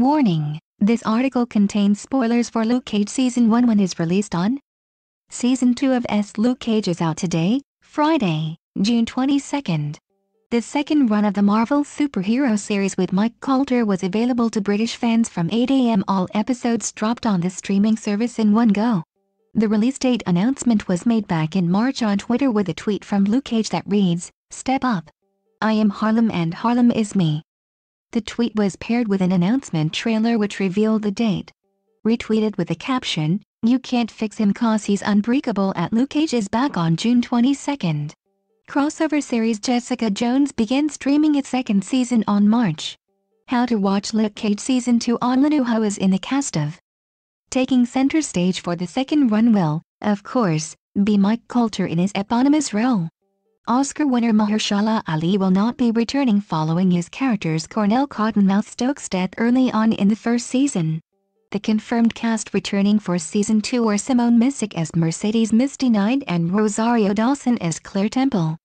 Warning, this article contains spoilers for Luke Cage Season 1 when is released on. Season 2 of S Luke Cage is out today, Friday, June 22nd. The second run of the Marvel superhero series with Mike Colter was available to British fans from 8 a.m. All episodes dropped on the streaming service in one go. The release date announcement was made back in March on Twitter with a tweet from Luke Cage that reads, Step up. I am Harlem and Harlem is me. The tweet was paired with an announcement trailer which revealed the date. Retweeted with the caption, You can't fix him cause he's unbreakable at Luke Cage is back on June 22nd. Crossover series Jessica Jones begins streaming its second season on March. How to watch Luke Cage Season 2 on Ho is in the cast of. Taking center stage for the second run will, of course, be Mike Colter in his eponymous role. Oscar winner Mahershala Ali will not be returning following his character's Cornell Cottonmouth Stokes death early on in the first season. The confirmed cast returning for season 2 are Simone Missick as Mercedes Misty Knight and Rosario Dawson as Claire Temple.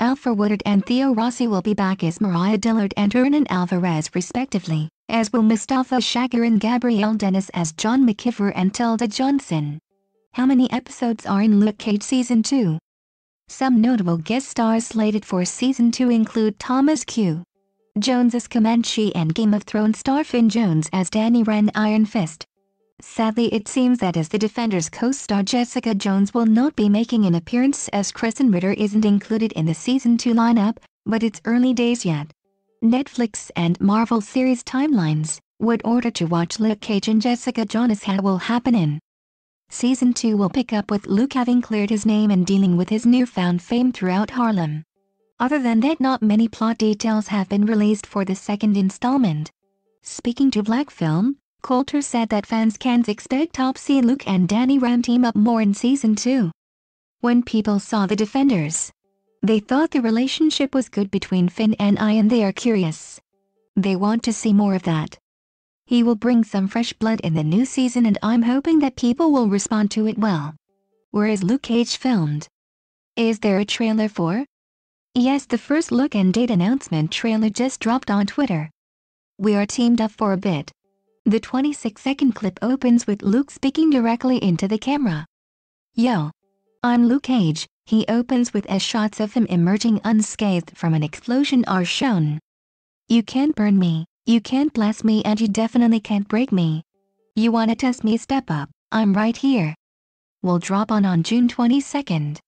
Alfre Woodard and Theo Rossi will be back as Mariah Dillard and Hernan Alvarez respectively, as will Mustafa Shakir and Gabrielle Dennis as John McKeever and Tilda Johnson. How many episodes are in Luke Cage Season 2? Some notable guest stars slated for season 2 include Thomas Q. Jones as Comanche and Game of Thrones star Finn Jones as Danny Rand Iron Fist. Sadly it seems that as the Defenders co-star Jessica Jones will not be making an appearance as Krysten Ritter isn't included in the season 2 lineup, but it's early days yet. Netflix and Marvel series timelines would order to watch Luke Cage and Jessica Jones how will happen in Season 2 will pick up with Luke having cleared his name and dealing with his newfound fame throughout Harlem. Other than that not many plot details have been released for the second installment. Speaking to Black Film, Colter said that fans can't expect Topsy Luke and Danny Rand team up more in Season 2. When people saw The Defenders, they thought the relationship was good between Finn and I and they are curious. They want to see more of that. He will bring some fresh blood in the new season and I'm hoping that people will respond to it well. Where is Luke Cage filmed? Is there a trailer for? Yes, the first look and date announcement trailer just dropped on Twitter. We are teamed up for a bit. The 26 second clip opens with Luke speaking directly into the camera. Yo. I'm Luke Cage, he opens with as shots of him emerging unscathed from an explosion are shown. You can't burn me, you can't bless me and you definitely can't break me. You wanna test me step up, I'm right here. We'll drop on on June 22nd.